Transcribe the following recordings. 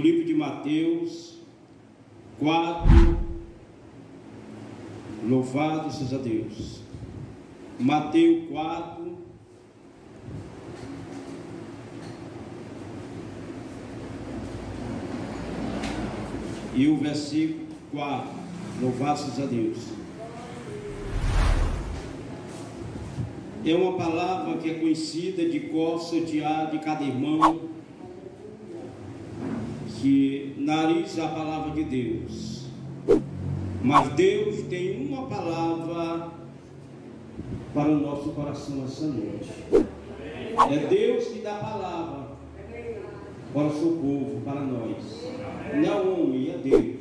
livro de Mateus 4. Louvado seja Deus. Mateus 4. E o versículo 4. Louvado seja Deus. É uma palavra que é conhecida de de ar de cada irmão que nariz a palavra de Deus. Mas Deus tem uma palavra para o nosso coração essa noite. É Deus que dá a palavra para o seu povo, para nós. Não homem, é Deus.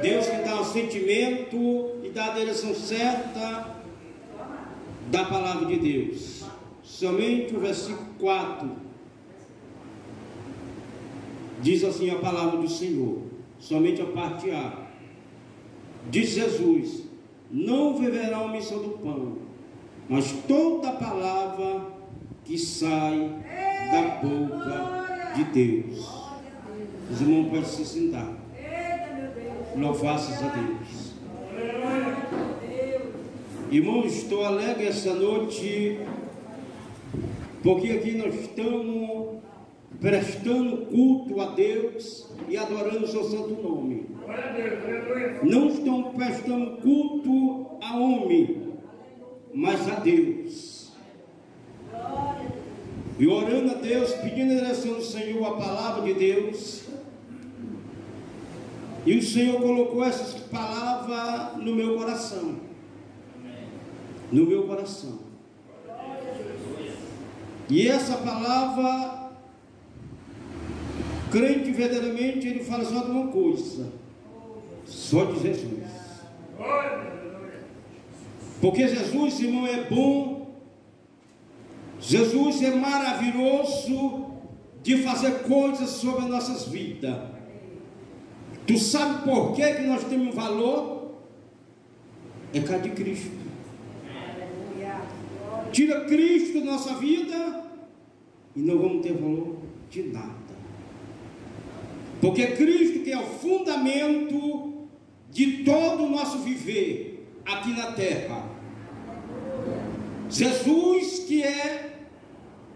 Deus que dá o sentimento e dá a direção certa da palavra de Deus. Somente o versículo 4 Diz assim a palavra do Senhor, somente a parte A. Diz Jesus: Não viverá o missão do pão, mas toda a palavra que sai da boca de Deus. Os irmãos podem se sentar. Louvaças a Deus. Irmãos, estou alegre essa noite, porque aqui nós estamos prestando culto a Deus e adorando o seu santo nome. Não estão prestando culto a homem, mas a Deus. E orando a Deus, pedindo a direção do Senhor, a palavra de Deus. E o Senhor colocou essas palavras no meu coração. No meu coração. E essa palavra crente verdadeiramente, ele fala só de uma coisa: só de Jesus. Porque Jesus, irmão, é bom, Jesus é maravilhoso de fazer coisas sobre as nossas vidas. Tu sabe por que, que nós temos valor? É causa de Cristo. Tira Cristo da nossa vida e não vamos ter valor de nada. Porque Cristo que é o fundamento de todo o nosso viver aqui na terra. Jesus que é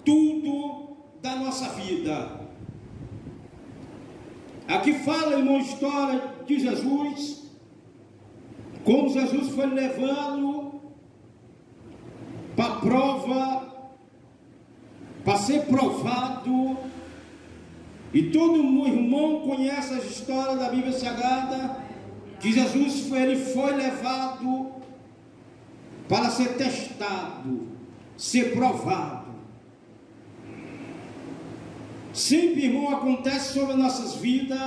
tudo da nossa vida. Aqui fala, irmão, história de Jesus, como Jesus foi levando para prova, para ser provado e todo irmão conhece as histórias da Bíblia Sagrada, que Jesus foi, ele foi levado para ser testado, ser provado. Sempre, irmão, acontece sobre nossas vidas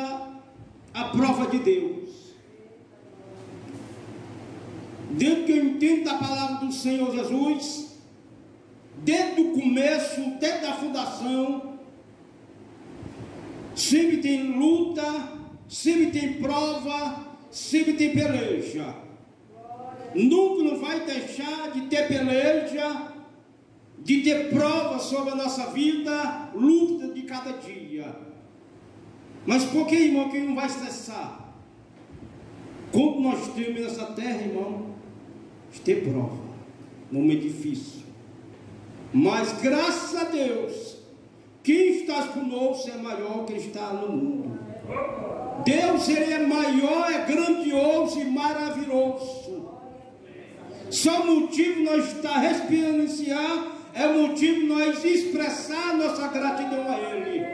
a prova de Deus. Desde que eu entendo a palavra do Senhor Jesus, desde o começo, desde a fundação, sempre tem luta, sempre tem prova, sempre tem peleja. Nunca não vai deixar de ter peleja, de ter prova sobre a nossa vida, luta de cada dia. Mas por que, irmão, que não vai estressar? Como nós temos nessa terra, irmão, ter prova, momento difícil. Mas graças a Deus, quem está conosco é maior que está no mundo. Deus ele é maior, é grandioso e maravilhoso. Só motivo nós estar respirando esse ar é motivo nós expressar nossa gratidão a Ele.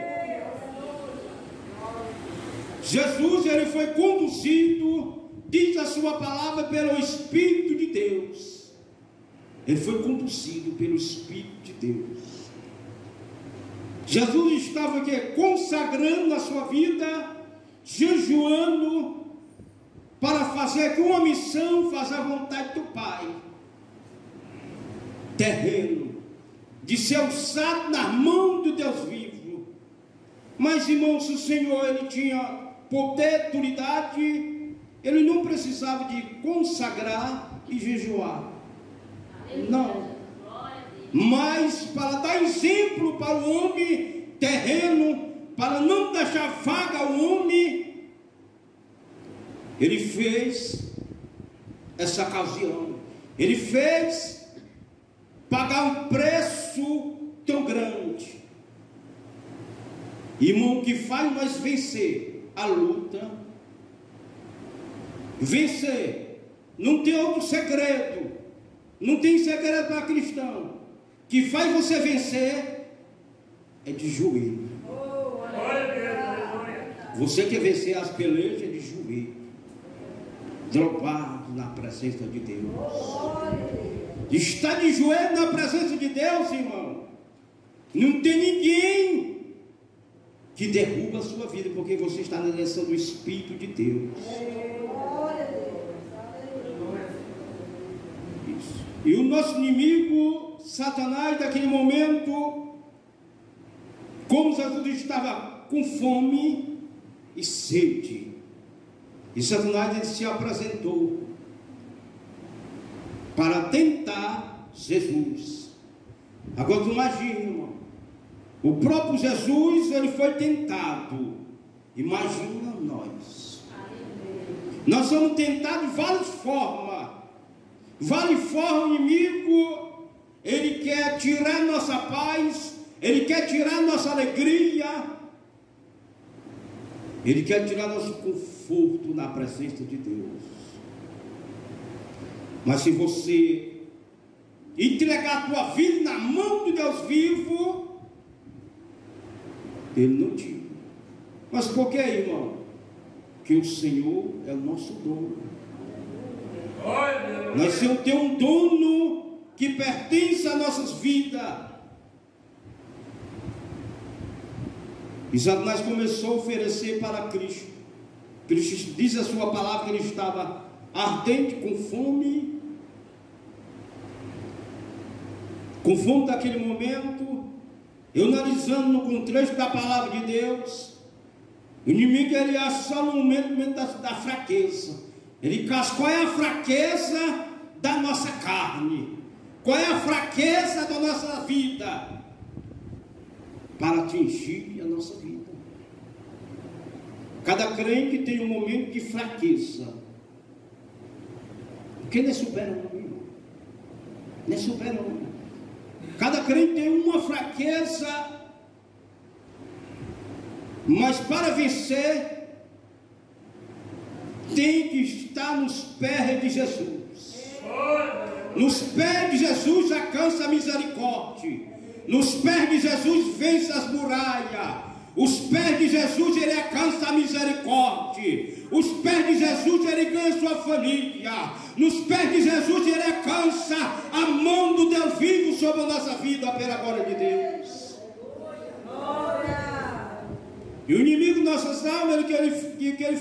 Jesus ele foi conduzido, diz a sua palavra, pelo Espírito de Deus. Ele foi conduzido pelo Espírito de Deus. Jesus estava aqui consagrando a sua vida, jejuando, para fazer aqui uma missão, fazer a vontade do Pai. Terreno, de ser usado na mão do Deus vivo. Mas, irmãos, o Senhor ele tinha poder, autoridade, ele não precisava de consagrar e jejuar. Não mas para dar exemplo para o homem terreno, para não deixar vaga o homem, ele fez essa ocasião. Ele fez pagar um preço tão grande. Irmão, que faz nós vencer a luta, vencer, não tem outro segredo, não tem segredo para cristão, que faz você vencer é de joelho. Você quer vencer as pelejas de joelho, dropado na presença de Deus. Está de joelho na presença de Deus, irmão. Não tem ninguém que derruba a sua vida, porque você está na direção do Espírito de Deus. Isso. E o nosso inimigo, Satanás, naquele momento, como Jesus estava com fome e sede, e Satanás se apresentou para tentar Jesus. Agora tu imagina, irmão. O próprio Jesus, ele foi tentado. Imagina nós. Nós somos tentados de várias formas. Várias formas, o inimigo, ele quer tirar nossa paz, ele quer tirar nossa alegria, ele quer tirar nosso conforto na presença de Deus. Mas se você entregar a tua vida na mão de Deus vivo, Ele não tira. Mas por que, irmão? Que o Senhor é o nosso dono. Nós temos um dono que pertence às nossas vidas. E Satanás começou a oferecer para Cristo. Cristo diz a sua palavra que ele estava ardente com fome. Com fome daquele momento, eu analisando no contexto da palavra de Deus, o inimigo ele acha só no momento, da, da fraqueza. Ele caça qual é a fraqueza da nossa carne, qual é a fraqueza da nossa vida para atingir a nossa vida. Cada crente tem um momento de fraqueza. Porque não é super-homem, não é super-homem. Cada crente tem uma fraqueza, mas para vencer, tem que estar nos pés de Jesus. Nos pés de Jesus alcança a misericórdia. Nos pés de Jesus vence as muralhas. Os pés de Jesus ele alcança a misericórdia. Os pés de Jesus ele ganha sua família. Nos pés de Jesus ele alcança a mão do Deus vivo sobre a nossa vida pela glória de Deus. E o inimigo de nossas almas, que ele, que ele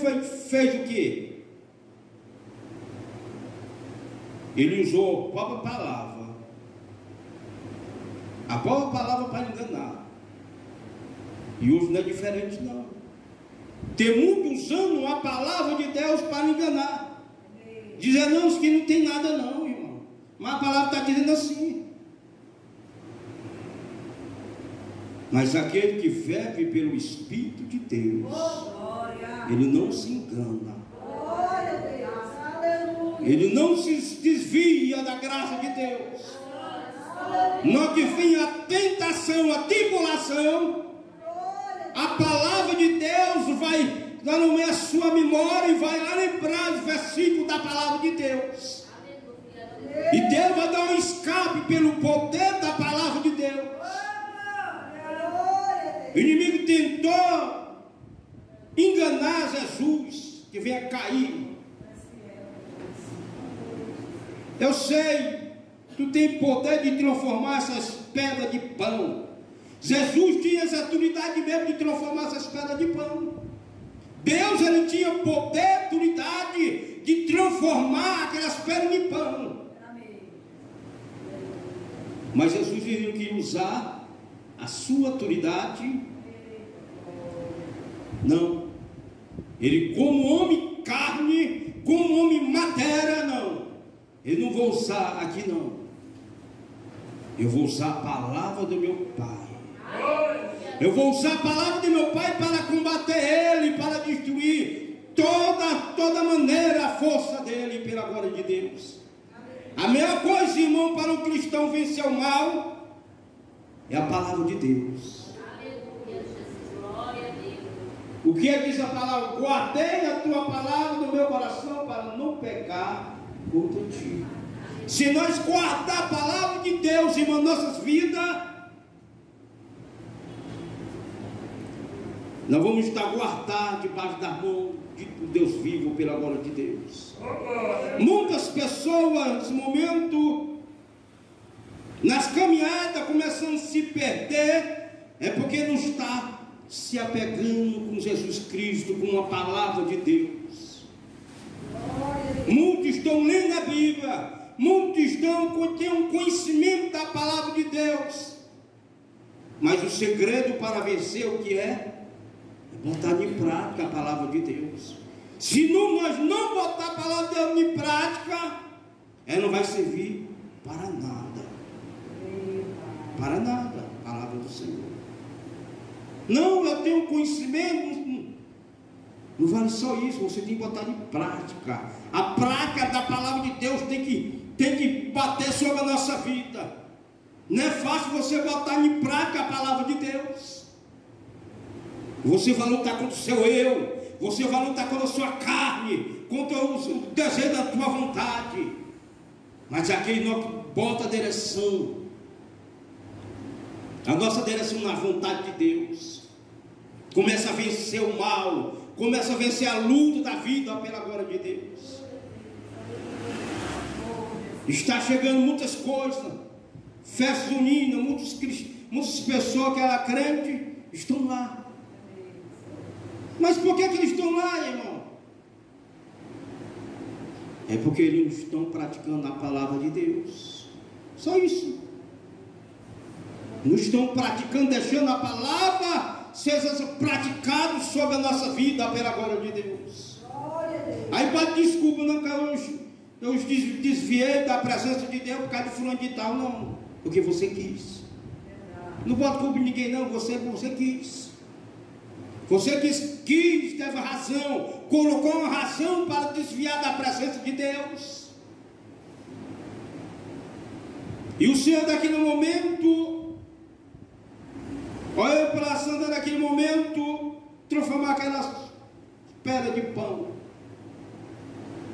fez o quê? Ele usou a própria palavra a própria palavra para enganar. E hoje não é diferente, não. Tem muito usando a palavra de Deus para enganar. Dizendo que não tem nada, não, irmão. Mas a palavra está dizendo assim. Mas aquele que vive pelo Espírito de Deus, ele não se engana. Ele não se desvia da graça de Deus. No que vinha a tentação, a tribulação, a palavra de Deus vai lá no meio da sua memória e vai lá lembrar os versículos da palavra de Deus. E Deus vai dar um escape pelo poder da palavra de Deus. O inimigo tentou enganar Jesus, que venha cair. Eu sei Tu tem poder de transformar essas pedras de pão. Jesus tinha essa autoridade mesmo de transformar essas pedras de pão. Deus ele tinha poder, autoridade de transformar aquelas pedras de pão. Mas Jesus ele queria usar a sua autoridade. Não. Ele como homem carne, como homem matéria, não. Ele não vou usar aqui não. Eu vou usar a palavra do meu Pai. Eu vou usar a palavra de meu pai para combater ele, para destruir toda, toda maneira a força dele pela glória de Deus. A melhor coisa, irmão, para um cristão vencer o mal é a palavra de Deus. O que é diz a palavra? Guardei a tua palavra no meu coração para não pecar contra ti. Se nós guardar a palavra de Deus em nossas vidas, nós vamos estar guardados debaixo da mão de Deus vivo pela glória de Deus. Muitas pessoas nesse momento, nas caminhadas, começam a se perder, é porque não está se apegando com Jesus Cristo, com a palavra de Deus. Muitos estão lendo a Bíblia, muitos estão têm um conhecimento da palavra de Deus. Mas o segredo para vencer o que é? É botar em prática a palavra de Deus. Se não, nós não botar a palavra de Deus em prática, ela não vai servir para nada. Para nada, a palavra do Senhor. Não, eu tenho conhecimento. Não vale só isso, você tem que botar em prática. A prática da palavra de Deus tem que, tem que bater sobre a nossa vida. Não é fácil você botar em prática a palavra de Deus. Você vai lutar contra o seu eu. Você vai lutar contra a sua carne, contra o desejo da tua vontade. Mas aqui não bota a direção. A nossa direção na vontade de Deus. Começa a vencer o mal. Começa a vencer a luta da vida pela glória de Deus. Está chegando muitas coisas. Festa junina, muitos, muitas pessoas que eram crentes estão lá. Mas por que, que eles estão lá, irmão? É porque eles não estão praticando a palavra de Deus. Só isso. Não estão praticando, deixando a palavra seja praticado sobre a nossa vida pela glória de Deus. Aí pode desculpa, não, que eu, eu desviei da presença de Deus por causa de fulano de tal, não. Porque você quis. Não pode culpa ninguém, não, você, você quis. Você quis, quis, teve razão, colocou uma razão para desviar da presença de Deus. E o Senhor naquele momento, olha para a Santa naquele momento, transformar aquelas pedras de pão.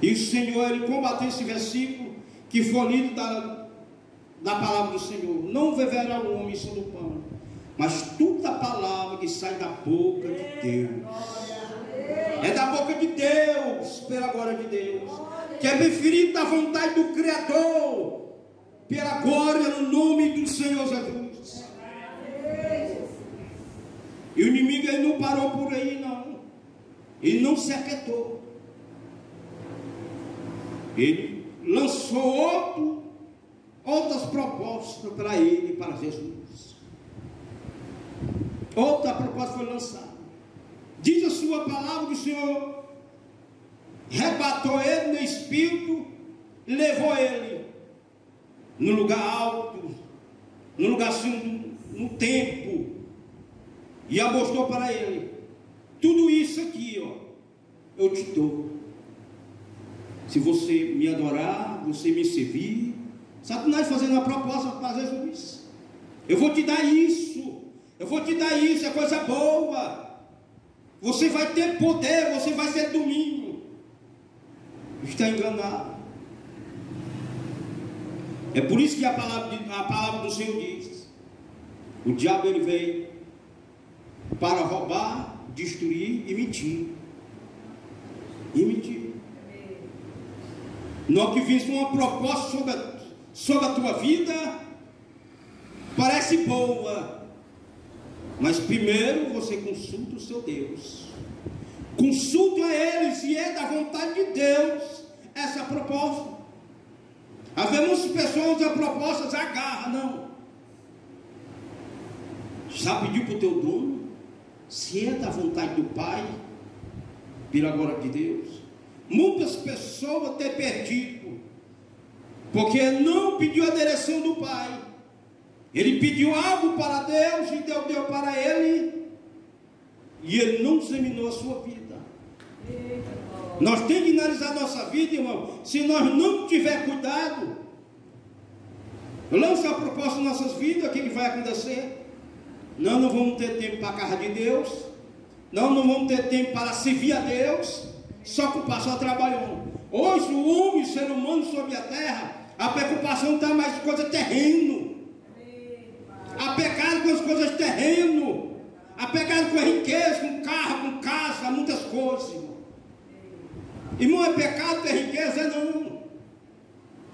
E o Senhor, ele combateu esse versículo que foi lido da, da palavra do Senhor. Não viverá o homem só do pão, mas toda a palavra que sai da boca de Deus. É da boca de Deus, pela glória de Deus. Que é preferido da vontade do Criador, pela glória no nome do Senhor Jesus. E o inimigo ele não parou por aí, não. Ele não se aquietou. Ele lançou outro, outras propostas para ele, para Jesus. Outra proposta foi lançada. Diz a sua palavra que o Senhor rebatou ele no espírito levou ele no lugar alto, no lugar assim, no tempo, e mostrou para ele: tudo isso aqui, ó, eu te dou. Se você me adorar, você me servir, Satanás fazendo uma proposta para Jesus. Eu vou te dar isso. Eu vou te dar isso, é coisa boa. Você vai ter poder, você vai ser domínio. Está enganado. É por isso que a palavra, a palavra do Senhor diz: o diabo ele veio para roubar, destruir e mentir. E mentir. Nós que vimos uma proposta sobre a, sobre a tua vida, parece boa, mas primeiro você consulta o seu Deus. Consulte a Ele se é da vontade de Deus essa proposta. Havemos pessoas a propostas agarra, não. Já pediu para o teu dono? Se é da vontade do Pai, pela glória de Deus. Muitas pessoas têm perdido, porque não pediu a direção do Pai. Ele pediu algo para Deus e Deus deu para ele. E ele não examinou a sua vida. Nós temos que analisar a nossa vida, irmão. Se nós não tiver cuidado, lança a proposta nas nossas vidas, o que vai acontecer? Nós não vamos ter tempo para a casa de Deus. Nós não vamos ter tempo para servir a Deus. Só ocupar, só trabalhando. Hoje o homem, o ser humano sobre a terra, a preocupação está mais com coisa terreno. Apegado com as coisas terreno. Apegado com a riqueza, com carro, com casa, muitas coisas. Irmão, é pecado ter riqueza? Não.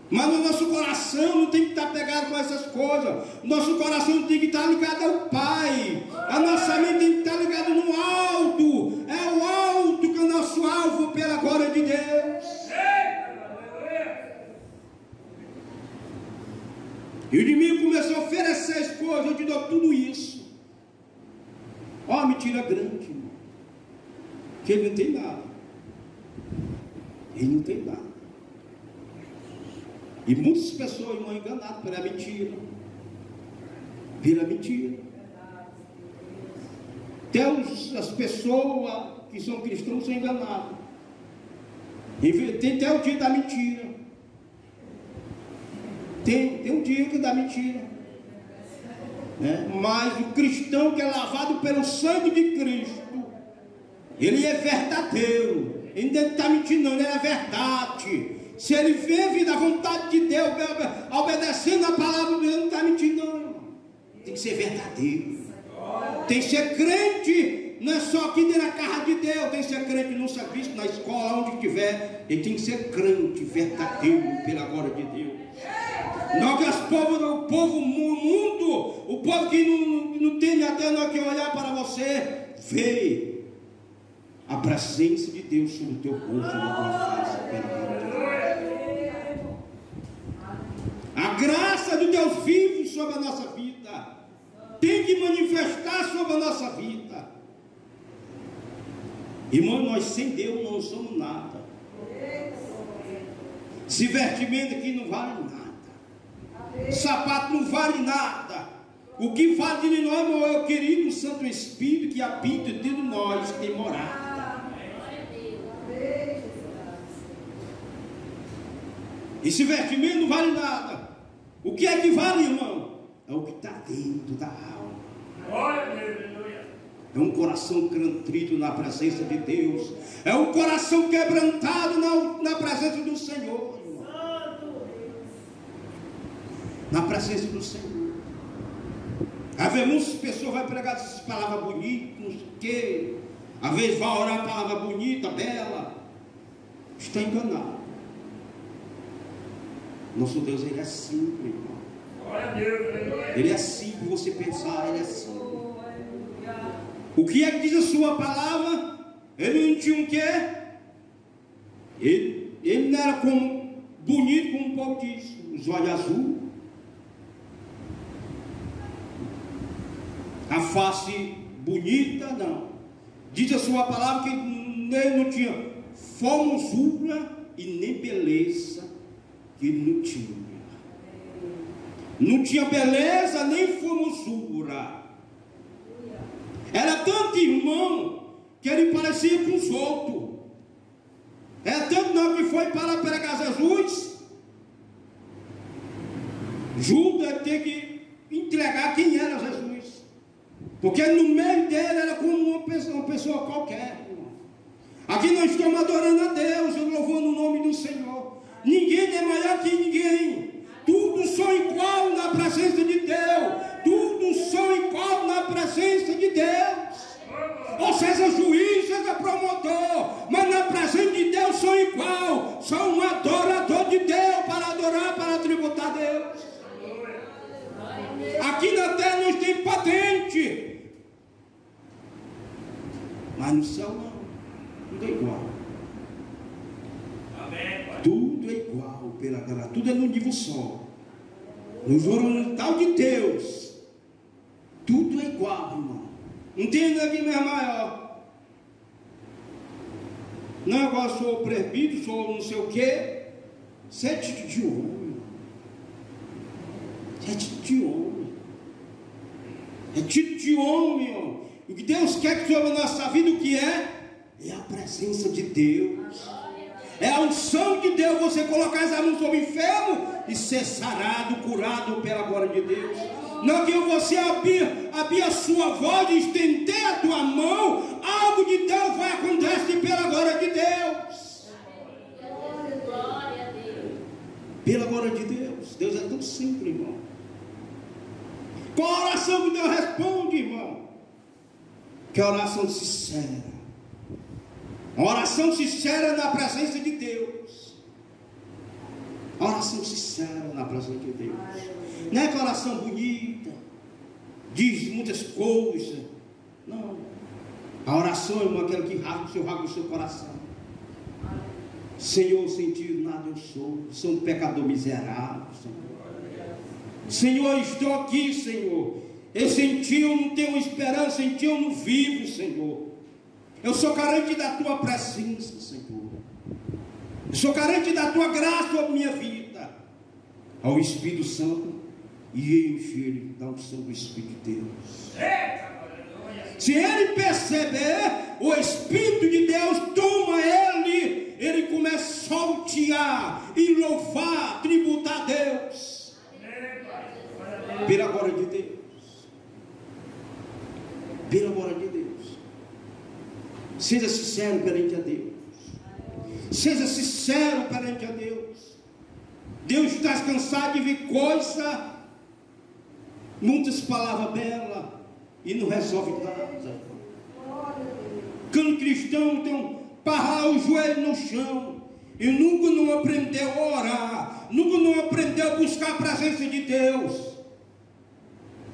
Mas no nosso coração não tem que estar pegado com essas coisas. Nosso coração tem que estar ligado ao Pai. A nossa mente tem que estar ligada no alto. É o alto que é o nosso alvo pela glória de Deus. E o inimigo começou a oferecer as coisas, eu te dou tudo isso. Ó, oh, mentira grande, irmão. Que ele não tem nada. Ele não tem nada. E muitas pessoas irmão, enganadas pela mentira. Pela mentira. Até as pessoas que são cristãos são enganadas. Tem até o dia da mentira. Tem, tem um dia que dá mentira. Né? Mas o cristão que é lavado pelo sangue de Cristo, ele é verdadeiro. Ele não está mentindo, não, ele é verdade. Se ele vive da vontade de Deus, obedecendo a palavra de Deus, não está mentindo, não. Tem que ser verdadeiro. Tem que ser crente, não é só aqui dentro da casa de Deus, tem que ser crente no serviço, na escola, onde estiver. Ele tem que ser crente, verdadeiro, pela glória de Deus. Não que as povos, o povo mundo, o povo que não, não tem até não que olhar para você, vê a presença de Deus sobre o teu corpo, na tua A graça de Deus vive sobre a nossa vida, tem que manifestar sobre a nossa vida. Irmão, nós sem Deus não somos nada. Esse vestimento aqui não vale nada. Sapato não vale nada. O que vale de nós o querido Santo Espírito que habita dentro de nós, que tem morada. Esse vestimento não vale nada. O que é que vale, irmão? É o que está dentro da alma. É um coração contrito na presença de Deus. É um coração quebrantado na, na presença do Senhor. na presença do Senhor. Às vezes muitas pessoas vão pregar essas palavras bonitas, não sei o quê. Às vezes vai orar a palavra bonita, bela. Está enganado. Nosso Deus, Ele é simples, irmão. Ele é simples, você pensar, Ele é simples. O que é que diz a sua palavra? Ele não tinha um quê? Ele, ele não era como, bonito como o povo diz, os olhos azuis. a face bonita, não. Diz a sua palavra que ele não tinha formosura e nem beleza que não tinha. Não tinha beleza nem formosura. Era tanto irmão que ele parecia com os outros. É tanto não que foi para pregar Jesus. Judas tem que entregar quem era Jesus. Porque no meio dele era como uma pessoa, uma pessoa qualquer. Aqui nós estamos adorando a Deus, louvando o nome do Senhor. Ninguém é maior que ninguém. Tudo são igual na presença de Deus. Tudo são igual na presença de Deus. Ou seja juiz, seja promotor, mas na presença de Deus são igual. São um adorador de Deus para adorar, para tributar a Deus. Aqui na terra nós temos patente. Mas no céu não. Tudo é igual. Tudo é igual pela graça. Tudo é no nível só. No voluntário de Deus. Tudo é igual, irmão. Tem aqui mais maior. Não, agora sou presbítero, sou não sei o quê. Sete de homem. Sete de homem. É tipo de homem, ó. O que Deus quer sobre a nossa vida, o que é? É a presença de Deus. É a unção de Deus, você colocar as mãos sobre o enfermo e ser sarado, curado pela glória de Deus. Não que você abrir, abrir a sua voz e estender a tua mão, algo de Deus vai acontecer pela glória de Deus. Pela glória de Deus. Deus é tão simples, irmão. Qual a oração que Deus responde, irmão? Que a oração sincera. Uma oração sincera na presença de Deus. A oração sincera na presença de Deus. Não é aquela oração bonita, diz muitas coisas. Não. A oração, é aquela que rasga o seu rasga o seu coração. Senhor, sem ti nada eu sou. Sou um pecador miserável, Senhor. Senhor, estou aqui, Senhor. Eu sem ti eu não tenho esperança, sem ti eu não vivo, Senhor. Eu sou carente da tua presença, Senhor. Eu sou carente da tua graça sobre minha vida. Ao Espírito Santo e encher da unção do Espírito de Deus. Se ele perceber, o Espírito de Deus toma ele, ele começa a saltear e louvar, tributar a Deus. Pela glória de Deus. Pela glória de Deus. Seja sincero perante a Deus. Seja sincero perante a Deus. Deus está cansado de ver coisa, muitas palavras belas, e não resolve nada. Quando cristão então parar o joelho no chão, e nunca não aprendeu a orar, nunca não aprendeu a buscar a presença de Deus.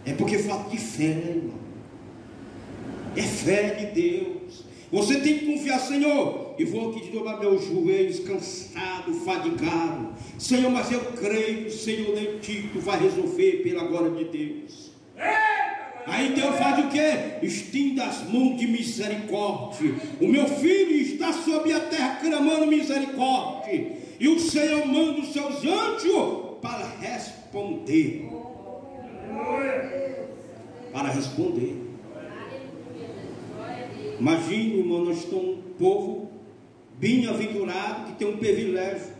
É porque falta de fé, irmão. É fé de Deus. Você tem que confiar, Senhor. E vou aqui de dobrar meus joelhos, cansado, fadigado. Senhor, mas eu creio, Senhor, nem ti, tu vai resolver pela glória de Deus. Aí Deus faz o que? Estenda as mãos de misericórdia. O meu filho está sobre a terra clamando misericórdia. E o Senhor manda os seus anjos para responder. Para responder. Imagine, irmão, nós estamos um povo bem-aventurado que tem um privilégio.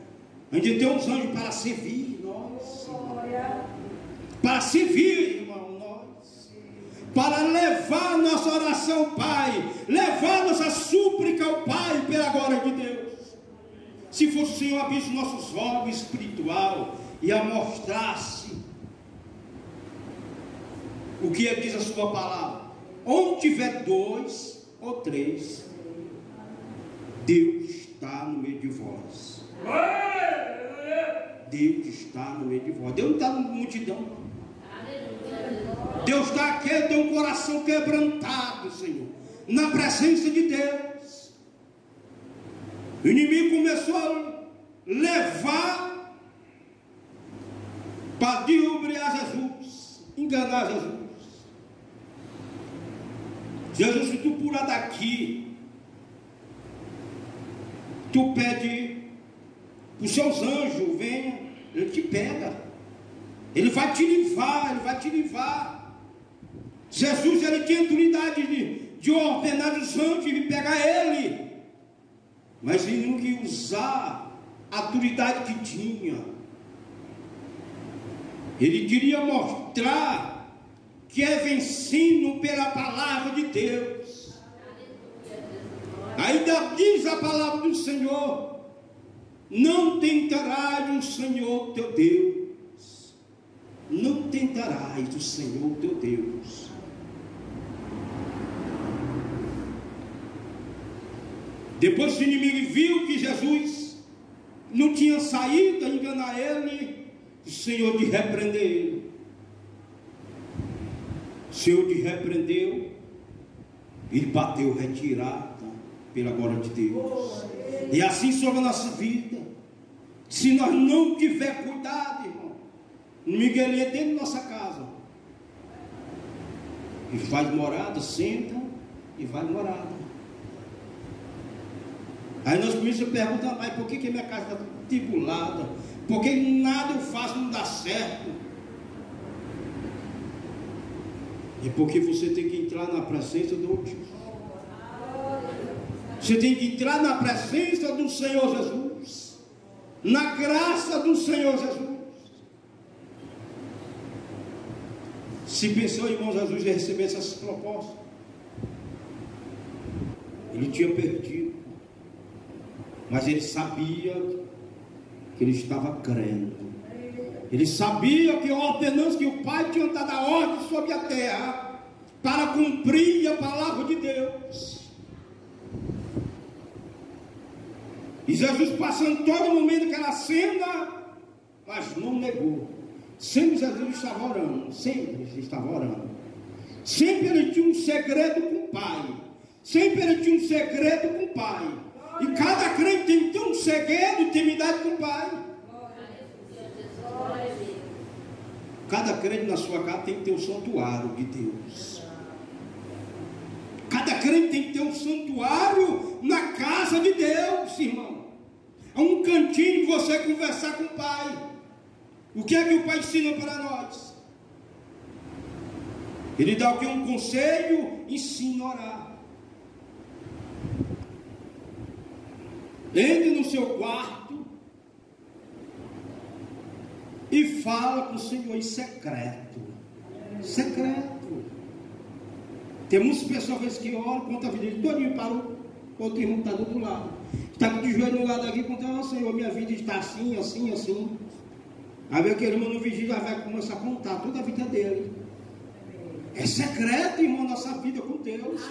Onde tem os anjos para servir nós. Para servir, irmão, nós. Para levar nossa oração ao Pai. Levar nossa súplica ao Pai pela glória de Deus. Se fosse o Senhor abrisse nossos olhos espiritual e a mostrasse o que ele diz a sua palavra. Onde tiver dois ou três, Deus está no meio de vós. Deus está no meio de vós. Deus não está na multidão. Deus está aqui, tem um coração quebrantado, Senhor, na presença de Deus. O inimigo começou a levar para derrubar Jesus, enganar Jesus. Jesus, se tu pular daqui, tu pede os seus anjos, venha, ele te pega. Ele vai te livrar, ele vai te livrar. Jesus, ele tinha autoridade de, de ordenar os anjos e pegar ele. Mas ele não queria usar a autoridade que tinha. Ele queria mostrar que é vencido pela palavra de Deus. Ainda diz a palavra do Senhor: não tentarás o Senhor teu Deus, não tentarás o Senhor teu Deus. Depois o inimigo viu que Jesus não tinha saído a enganar ele, o Senhor de repreender ele. Senhor te repreendeu, ele bateu retirada pela glória de Deus. E assim sobre a nossa vida. Se nós não tiver cuidado, irmão, Miguelinho é dentro da nossa casa. E faz morada, senta e vai morada. Aí nós começamos a perguntar, mas por que, que minha casa está tribulada? Por que nada eu faço não dá certo? É porque você tem que entrar na presença do Altíssimo. Você tem que entrar na presença do Senhor Jesus. Na graça do Senhor Jesus. Se pensou, irmão Jesus, em receber essas propostas, ele tinha perdido, mas ele sabia que ele estava crendo. Ele sabia que a ordenança que o Pai tinha dado a ordem sobre a terra para cumprir a palavra de Deus. E Jesus passando todo momento aquela cena, mas não negou. Sempre Jesus estava orando, sempre ele estava orando. Sempre ele tinha um segredo com o Pai. Sempre ele tinha um segredo com o Pai. E cada crente tem que ter um segredo, intimidade com o Pai. Cada crente na sua casa tem que ter um santuário de Deus. Cada crente tem que ter um santuário na casa de Deus, irmão. É um cantinho de você conversar com o Pai. O que é que o Pai ensina para nós? Ele dá o que? Um conselho, ensina a orar. Entre no seu quarto e fala com o Senhor em secreto. Secreto. Tem muitas pessoas que oram, conta a vida de todinho para o outro irmão que está do outro lado. Está de joelho no lado aqui, conta, oh, Senhor, minha vida está assim, assim, assim. Aí vem aquele irmão no vigília vai começar a contar toda a vida dele. É secreto, irmão, nossa vida com Deus.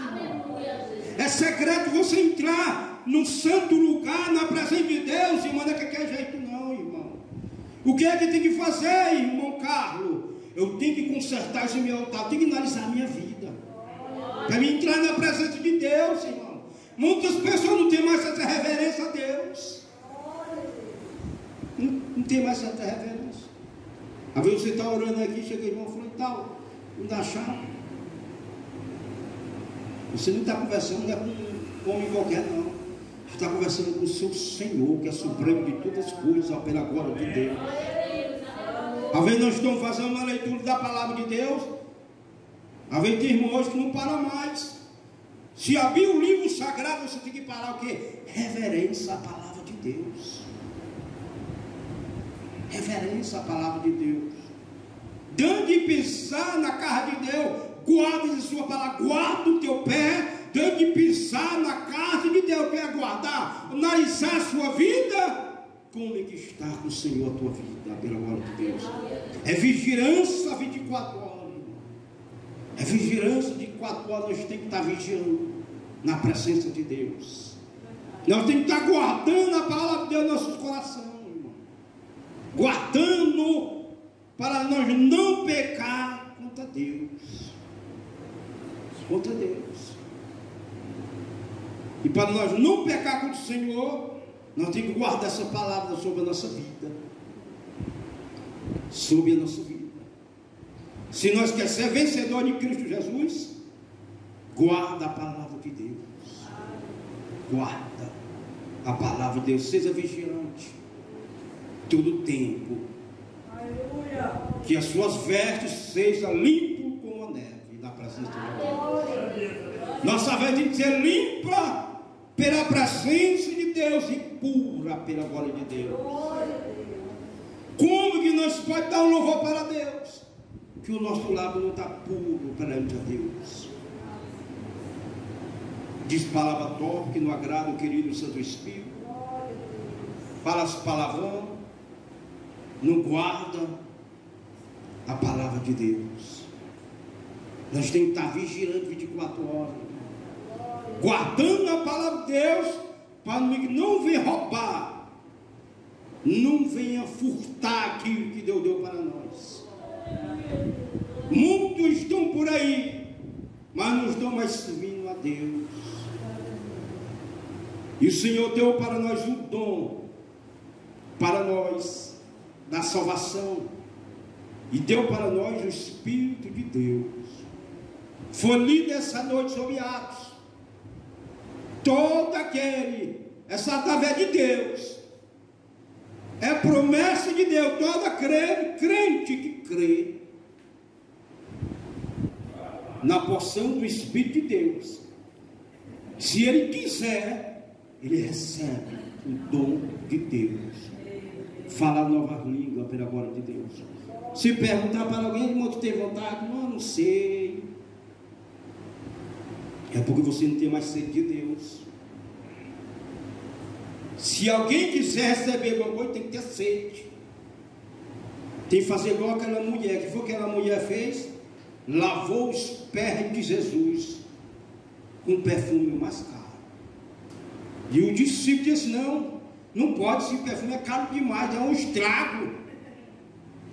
É secreto você entrar num santo lugar, na presença de Deus, irmão, não é qualquer jeito não. O que é que tem que fazer, irmão Carlos? Eu tenho que consertar esse meu altar, eu tenho que analisar a minha vida. Para me entrar na presença de Deus, irmão. Muitas pessoas não têm mais essa reverência a Deus. Não, não tem mais essa reverência. Às vezes você está orando aqui, chega o irmão e fala, tal, não dá chave. Você não está conversando é com um homem qualquer, não. Está conversando com o seu Senhor, que é supremo de todas as coisas, pela glória de Deus. Às vezes nós estamos fazendo uma leitura da palavra de Deus. Às vezes tem irmãos que não param mais. Se abrir o livro sagrado, você tem que parar o quê? Reverência à palavra de Deus reverência à palavra de Deus. Dando de pisar na casa de Deus, guarda a sua palavra, analisar a sua vida. Como é está com o Senhor a tua vida, pela glória de Deus? É vigilância 24 horas. É vigilância de 4 horas, nós temos que estar vigiando na presença de Deus. Nós temos que estar guardando a palavra de Deus no nosso coração guardando para nós não pecar contra Deus. Contra Deus. E para nós não pecar contra o Senhor, nós temos que guardar essa palavra sobre a nossa vida. Sobre a nossa vida. Se nós queremos ser vencedor de Cristo Jesus, guarda a palavra de Deus. Guarda a palavra de Deus. Seja vigilante todo tempo. Que as suas vestes sejam limpas como a neve na presença de Deus. Nossa veste tem que ser limpa pela presença de Deus e pura pela glória de Deus. Como que nós podemos dar um louvor para Deus? Que o nosso lado não está puro perante a Deus. Diz palavra top que não agrada o querido Santo Espírito. Fala as palavrão não guarda a palavra de Deus. Nós temos que estar vigilando 24 horas, guardando a palavra de Deus, para não vir roubar, não venha furtar aquilo que Deus deu para nós. Muitos estão por aí, mas não estão mais servindo a Deus. E o Senhor deu para nós o dom, para nós da salvação e deu para nós o Espírito de Deus. Foi lido essa noite sobre Atos. Todo aquele, essa através de Deus, é promessa de Deus. Toda crente, crente que crê, na porção do Espírito de Deus. Se ele quiser, ele recebe o dom de Deus. Falar nova língua pela glória de Deus. Se perguntar para alguém, irmão, tu tem vontade? Não, não sei. É porque você não tem mais sede de Deus. Se alguém quiser receber alguma coisa, tem que ter sede. Tem que fazer igual aquela mulher. que foi que aquela mulher fez? Lavou os pés de Jesus com perfume mais caro. E o discípulo disse: Não, não pode, esse perfume é caro demais, é um estrago.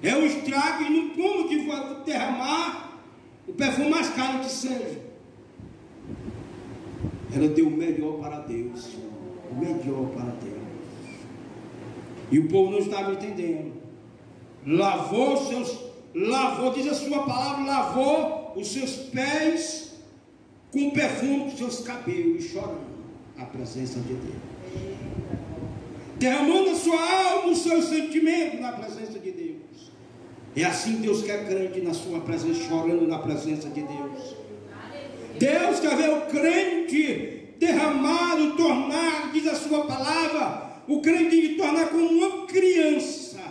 É um estrago, e no como que vou derramar o perfume mais caro que seja. Ela deu o melhor para Deus. O melhor para Deus. E o povo não estava entendendo. Lavou seus, lavou, diz a sua palavra, lavou os seus pés com perfume dos seus cabelos, chorando a presença de Deus. Derramando a sua alma, os seus sentimentos na presença de Deus. É assim Deus quer crente na sua presença, chorando na presença de Deus. Deus quer ver o crente derramado, tornar, diz a sua palavra, o crente de tornar como uma criança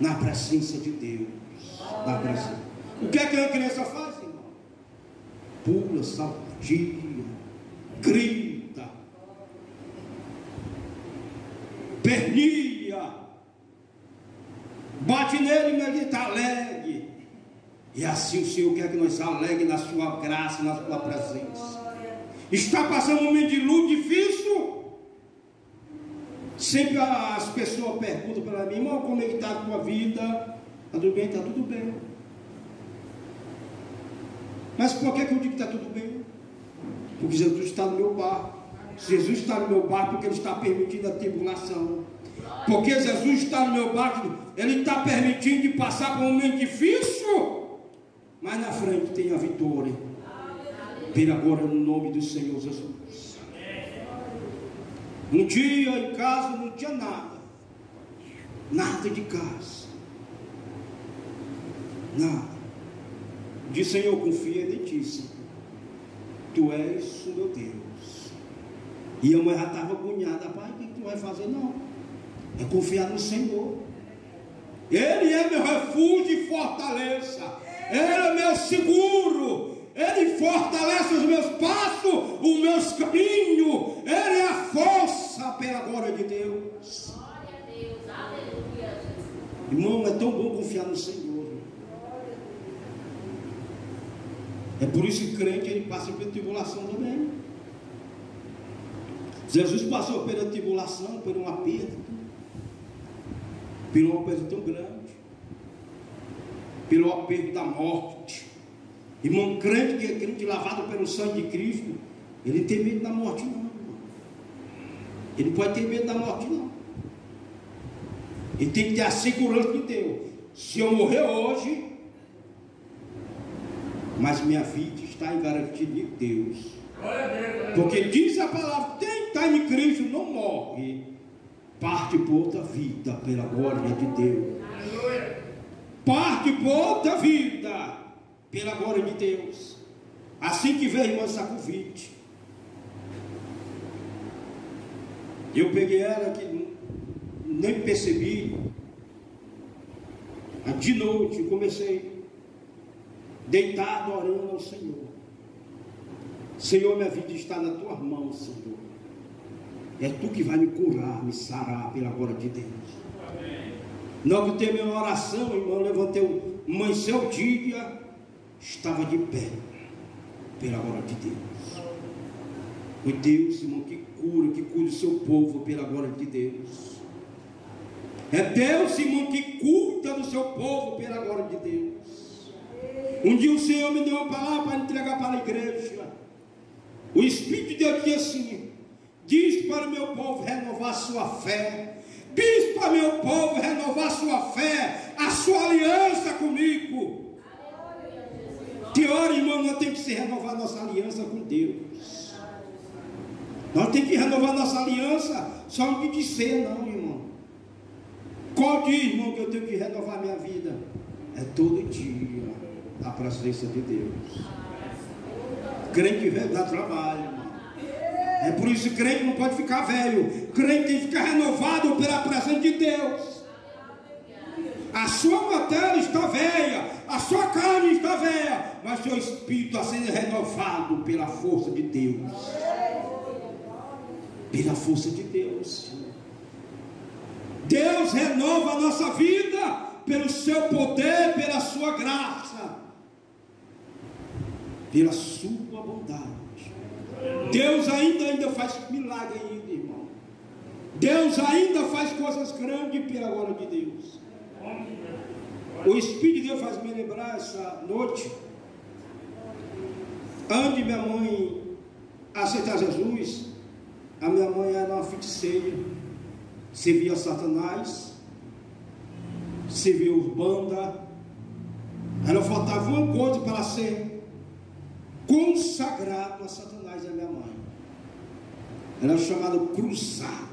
na presença de Deus. Na presença. O que é que uma criança faz, irmão? Pula, saltilha, grita, pernilha, bate nele e ele está alegre. E assim o Senhor quer que nós alegre na sua graça, na sua presença. Está passando um momento de luto difícil? Sempre as pessoas perguntam para mim, irmão, como é que está a tua vida? Está tudo bem? Está tudo bem. Mas por que, que eu digo que está tudo bem? Porque Jesus está no meu barco. Jesus está no meu barco porque Ele está permitindo a tribulação. Porque Jesus está no meu barco, Ele está permitindo de passar por um momento difícil. Mas na frente tem a vitória. Pela agora no nome do Senhor Jesus. Um dia em casa não tinha nada. Nada de casa. Nada. Disse Senhor, confia em ti. Tu és o meu Deus. E a mãe já estava agoniada, pai, o que tu vai fazer? Não. É confiar no Senhor. Ele é meu refúgio e fortaleza. Ele é meu seguro. Ele fortalece os meus passos, os meus caminhos. Ele é a força pela glória de Deus. Glória a Deus, aleluia. Irmão, é tão bom confiar no Senhor. É por isso que crente ele passa pela tribulação também. Jesus passou pela tribulação, por um aperto, por um aperto tão grande, pelo aperto da morte. Irmão crente que é crente lavado pelo sangue de Cristo, ele tem medo da morte não. Ele pode ter medo da morte não. Ele tem que ter a segurança de Deus. Se eu morrer hoje, mas minha vida está em garantia de Deus. Porque diz a palavra: quem está em Cristo não morre, parte por outra vida, pela glória de Deus. Parte por outra vida, pela glória de Deus. Assim que veio irmã essa convite, eu peguei ela que nem percebi. De noite comecei deitado orando ao Senhor. Senhor, minha vida está nas tuas mãos, Senhor. É tu que vai me curar, me sarar pela glória de Deus. Amém. Não que tenha minha oração, irmão, levantei, o dia, estava de pé, pela glória de Deus. Foi Deus, irmão, que cura, que cura o seu povo pela glória de Deus. É Deus, irmão, que cuida do seu povo pela glória de Deus. Um dia o Senhor me deu uma palavra para entregar para a igreja. O Espírito de Deus disse assim: diz para o meu povo renovar sua fé. O meu povo renovar sua fé, a sua aliança comigo. Que hora, nós temos que se renovar nossa aliança com Deus. Nós temos que renovar nossa aliança só de dizer, não, irmão. Qual dia, irmão, que eu tenho que renovar minha vida? É todo dia a presença de Deus. Crente velho dá trabalho. É por isso que crente não pode ficar velho. Crente tem que ficar renovado pela presença de Deus. A sua matéria está velha, a sua carne está velha, mas seu espírito está sendo renovado pela força de Deus. Pela força de Deus. Deus renova a nossa vida pelo seu poder, pela sua graça, pela sua bondade. Deus ainda, ainda faz milagre ainda, irmão. Deus ainda faz coisas grandes pela glória de Deus. O Espírito de Deus faz me lembrar essa noite. Antes de minha mãe aceitar Jesus, a minha mãe era uma feiticeira, servia Satanás, servia os banda. Ela faltava uma coisa para ser consagrado a Satanás. Era chamado cruzado.